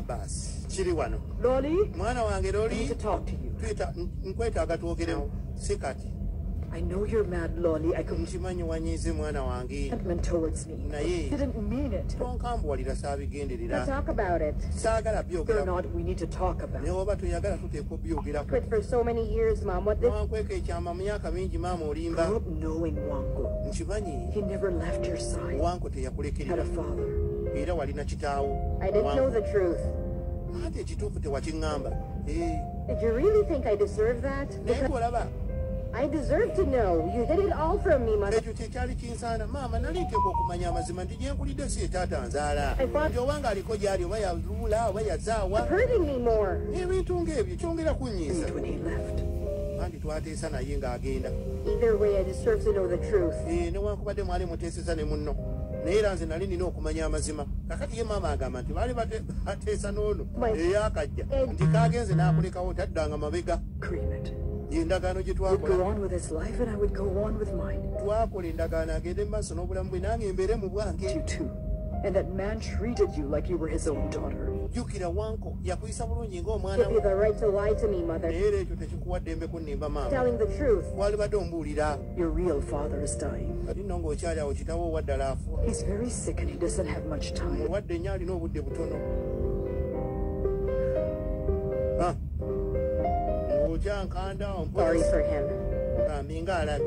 kya baasi kiri wano Lolly, mwana wange loli to talk to you. tweta nkwetaaga twogeremu si kati I know you're mad, Lolly. I couldn't nkimanyi wanyiize mwana wange sentiment towards me. naye Didn't mean it. tonkambuwalira saabigenderera Talk about it. saagala Or byogera not, we need to talk about it. oba toyagala tuteekwa byogerako Quit for so many years, Mom. What this? wankweka ekyama mu myaka mingi maama olimba Grew up knowing Wanko. nkimanyi He never left your side. wanko Had teyakulekerera a father. era walina kitaawo. Ate ekituufu tewakiŋŋamba. Eh. Naye golaba I deserve to know. You hid it all from me, mother. Ekyo kyekyali kinsaana. Maama nali nteeka okumanya amazima nti gyenkulidde si etaata nzaala. Nti oba ng'aliko gy'ali oba yaluula oba yazaawa. Ebintu ng'ebyo kyongera kunyiisa anti twateesa naye ng'agenda. Eh, newankubadde mwali muteeseza ne munno. Naye era nze nali nina okumanya amazima. Kakati ye maama agamba nti baali bate- bateesa n'ono eyakajja nti kagenze n'akulekawo taddanga mabega. Y'endagaano gye twakola. endagaano agende mu maaso n'obulamu bwe nange mbeere mu bwange. And that man treated you like you were his own daughter. Jjukira wanko yakuyisa bulungi ng'omwana Give you the right to lie to me, Mother. naye era ekyo tekikuwa ddembe kunnimba maama Telling the truth. wali badde ombuulira Your real father is dying. kati nno ng'okyali awo kitawo owaddala afa He's very sick and he doesn't have much time. mulwadde nnyo alina obudde butono Ah. ng'okyankandawo Sorry for him. ngambi ng'alabye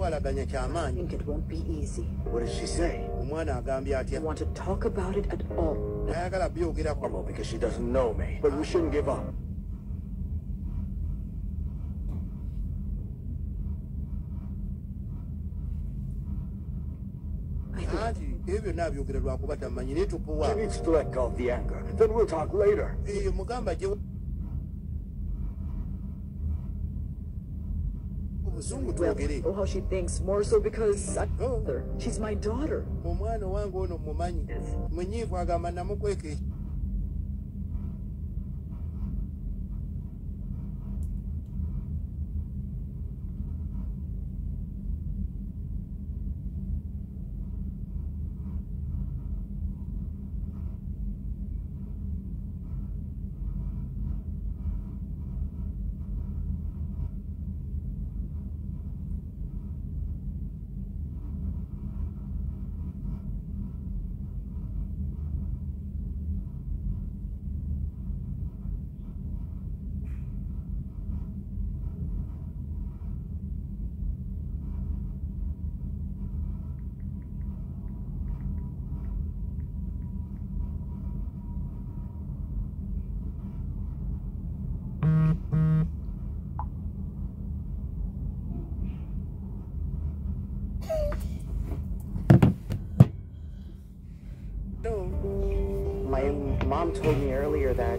I kyamaanyi think it won't be easy. What did she say? omwana agambye I atya want to talk about it at all. tayagala byogerako Normal because she doesn't know me. But we shouldn't give up. I think anti ebyo byonna abyogera lwakuba tamanyi naye tupuwa She needs to let go of the anger. Then we'll talk later. eyo mugamba gye obusungu twogere well, oh, how she thinks more so because I Oh. her. She's my daughter. omwana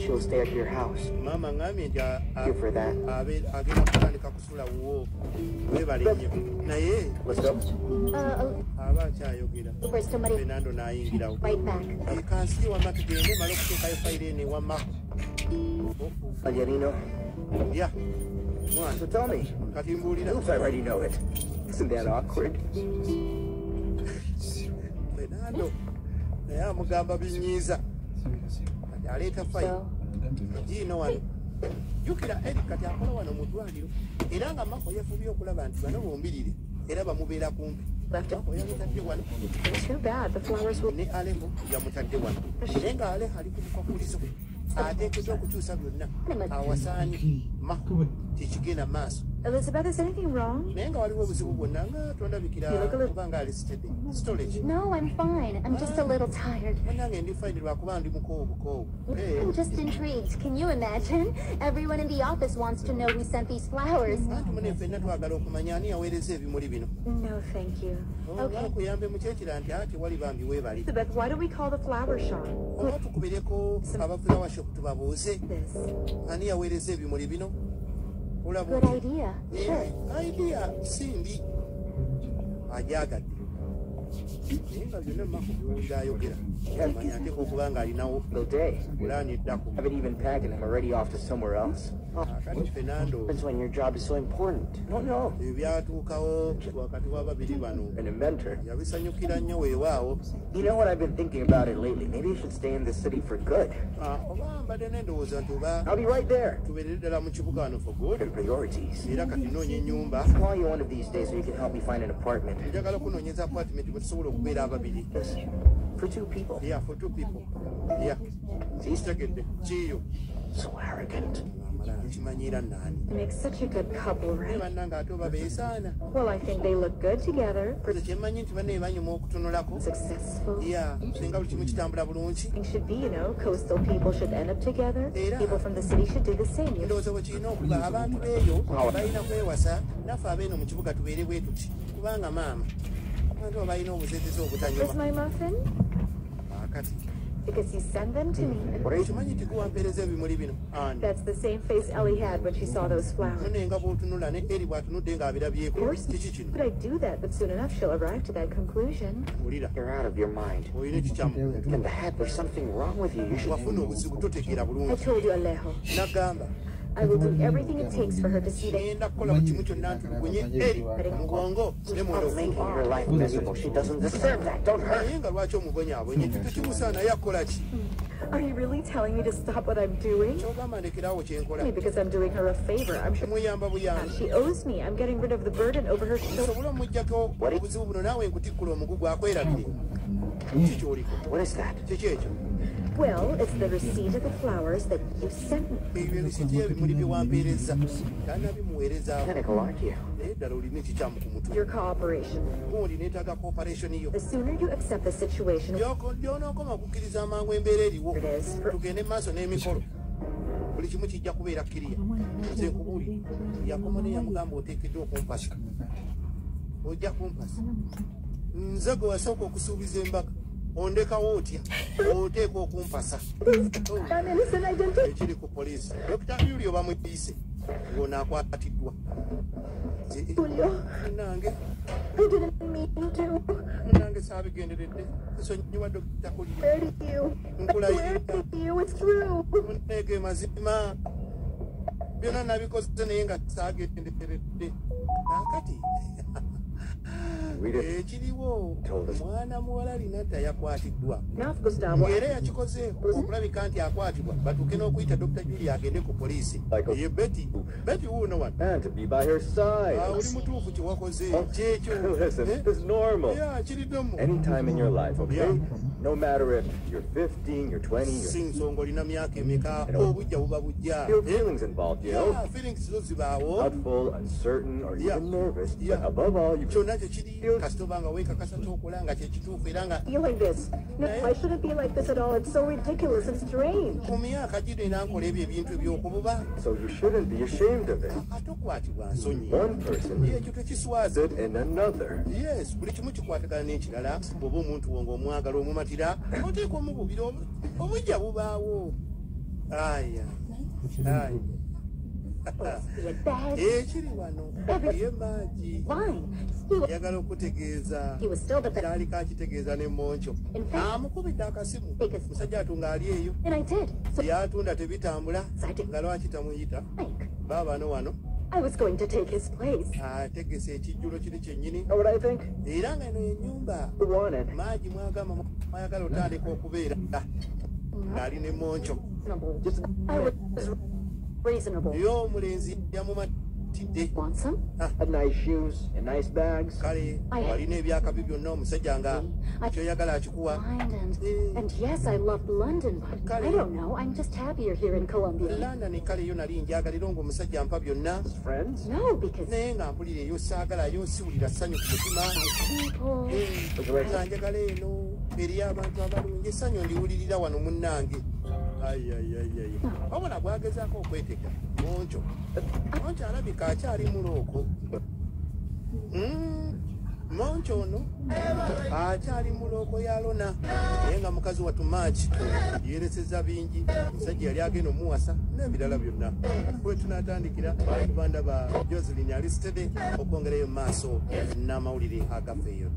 earlier that she'll stay at your house. maama ŋŋambye nti a- a- you for that. abe- agenda kutandika kusula wuwo webale nnyo naye Let's go. Uh, aba akyayogera where's somebody? n'ayingirawo Right back. ekansi wamma tugende male okuteekayo fayiro eno ewamma Angelino. ya mwana So tell me. kati mbuulira Oops, I already know it. Isn't that awkward? fernando naye amugamba binyiiza kati aleeta fayiro giino wano jjukira eri kati akola wano mu ddwaliro era nga mako yafubye okulaba nti bano bombirire era bamubeera kumpi. Yamutadde wano. It's too bad. The flowers will. ne aleho yamutadde wano. Naye nga ale ali ku bukakulizo ateekeddwa okukyusa byonna. Awasaani ma tekigenda maaso Elizabeth, is anything wrong? naye nga waliwo obuzibu bwonna nga tondabikira You look a little- kuba nga alisted storage No, I'm fine. I'm just a little tired. bannange ndi fine lwakuba ndi mukoowu bukoowu I'm just intrigued. Can you imagine? Everyone in the office wants to know who sent these flowers. anti mune ffenna twagala okumanya ani yaweereza ebimuli bino No, thank you. Oh, okay. bakuyambe mukyekira nti ati wali bambi weebali Elizabeth, why don't we call the flower shop? oba tukubireko abafulawa shop tubabuuze This. ani yaweereza ebimuli bino olaba Good idea. Sure. idea simbi ajagadde naye nga byonna mumako byowulira ayogera manya ateeka okuba nga alinawo Single day. pulaani eddako Haven't even packed and I'm already off to somewhere else. akati ffe nando That's when your job is so important. No, no. ebyo byatuukawo wakati wa bano An inventor. yabisanyukira nnyo weewaawo You know what I've been thinking about it lately? Maybe I should stay in this city for good. Ah, oba mbadde nendowooza nti oba I'll be right there. tubeerere ddala mu kibuga wano for good Good priorities. era kati noonya ennyumba I'll call you one of these days so you can help me find an apartment. njagala okunoonyeza apartment bwe tusobola okubeera ababiri Just for two people. yeah for two people yeah kitegedde kiyo So arrogant. amala tekimanyi era naani bannange ate oba beesaana nze kyemmanyi nti banaye banyuma okutunulako? Ya singa buli kimu kitambula bulungi. Ndowooza bwe kirina okuba abantu beeyo balina kwewasa naffe abeeno mu kibuga tubeere bwe tuti kubanga maama abantu balina obuzezeza obutanyuma. Akati. Because you send them to me. okimanyi nti ebimuli bino ani That's the same face Ellie had when she saw those flowers. mune nga bw'otunula ne eri bw'atunudde Of ng'abirabyeko course, kiki kino could I do that? But soon enough, she'll arrive to that conclusion. wulira You're out of your mind. olina ekikyamu In the head, there's something wrong with you. You should. wafuna obuzibu totegeera I bulungi told you, Alejo. nagamba I will do everything it takes for her to see that. ngenda kukola buli kimu kyonna ntulugunye eri mu bwongo ne mu Stop making her life miserable. She doesn't deserve that. Don't hurt. naye nga lwaki omubonyaabonye tekimusaana naye akola ki Are you really telling me to stop what I'm doing? kyogamba ndekerawo Only because I'm doing her a favor. I'm sure muyamba she owes me. I'm getting rid of the burden over her shoulders. osobole omugjako obuzibu buno naawe nkutikkula omugugu akwerabire ki mm. kyoliko What is that? Kiki ekyo Well, it's the receipt of the flowers that you sent me. ebyo ebisiti ebimuli bye wampeereza tanabimuweerezaawo Cynical, aren't you? naye ddala olina ekikyamu ku mutwe Your cooperation. gundi neetaaga cooperation yo The sooner you accept the situation, Gy'oko- gy'onookoma okukkiriza amangu embeera eriwo It is. tugende maaso n'emikolo buli kimu kijja kubeera kiriya nze nkubuulire yakoma neyamugamba oteekeddwa okumpasa ojja kumpasa nze gwe wasooka okusuubiza embaga ondekawo otya? Oteeka okumpasa. Ekiri ku poliisi. Dokita julio bamutiise ng'onaakwatiddwa nange. Nange saabigenderedde. Nsonyiwa dokita nkulayirineege mazima. Byonna nabikoze naye nga saagenderedde. Nakati ekiriwo mwana muwala alina dda yakwatiddwa era yakikoze okulabika nti akwatibwa batuuke n'okuyita dr julia agende ku poliisi. Ye beti beti wuuno wano And to be by her side. Oli mutuufu kyewakoze kyekyo Listen, Eh? this is normal. ya kiriddomu Anytime in your life, okay? Yeah. No matter if you're 15, you're 20, you're... nsonga olina myaka emeka obujja buba bujja There are Eh? feelings involved, you know? Yeah, feelings zo zibaawo Doubtful, uncertain, or Yeah. even nervous. Yeah. But above all, you kyonna kye kiri kasita nga weekakasa kyokola nga kyekituufu era nga feel like this. No, I shouldn't be like this at all. It's so ridiculous and strange. mu myaka gino era nkola ebyo ebintu ebyokububa So you shouldn't be ashamed of it. ate nsonyi One person ye ekyo tekiswaza does it in another. yes buli kimu kikwatagana n'ekirala bw'oba omuntu wo ng'omwagala omukwatira oteeka omukubira obujja bubaawo. Aya aya. Eh, Ekiri wano ye maagi yagala okutegeeza kyaliko akitegeeza nemonco amukubidde akasimu. Musajja atunga ali eyo. Yatunda tebitambula. Nga lwaki tamuyita? Baabano wano. I was going to take his place. Ah, ategesa ekijjulo kiri kyennyini what I think? era nga eno ennyumba You maagi mwagamba mwayagala hmm. otandika okubeera hmm. ng'ali ne moncho reasonable. I was reasonable. yamuma walina ebyakabi byonna omusajja nga kyoyagala akikuwa. Eh. london kale. yo nali njagalira nga omusajja mpa byonna. Naye nga mpulira eyo saagalayo siwulira ssanyu ku mutima. Eh, nga njagala eno eri abantu abalungi. Essanyu ndiwulirira wano munnange. Wabula bwagezaako okwetega monco monco alabika akyali mulooko Mm, monco ono akyali mulooko ya lona. Naye nga mukazi watumaaki yereseza bingi. Omusajja yali agenda omuwasa n'ebirala byonna. Kwe tunatandikira kubanda ba joselin alistede okwongerayo mu maaso n'amawulire agafeeyo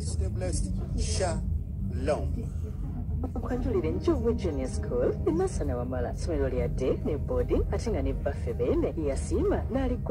stay blessed shalom okwanjulira enjuvu junior school emasana wamala somero lya day ne boarding ate nga ne baffe beene yasiima n'aligwa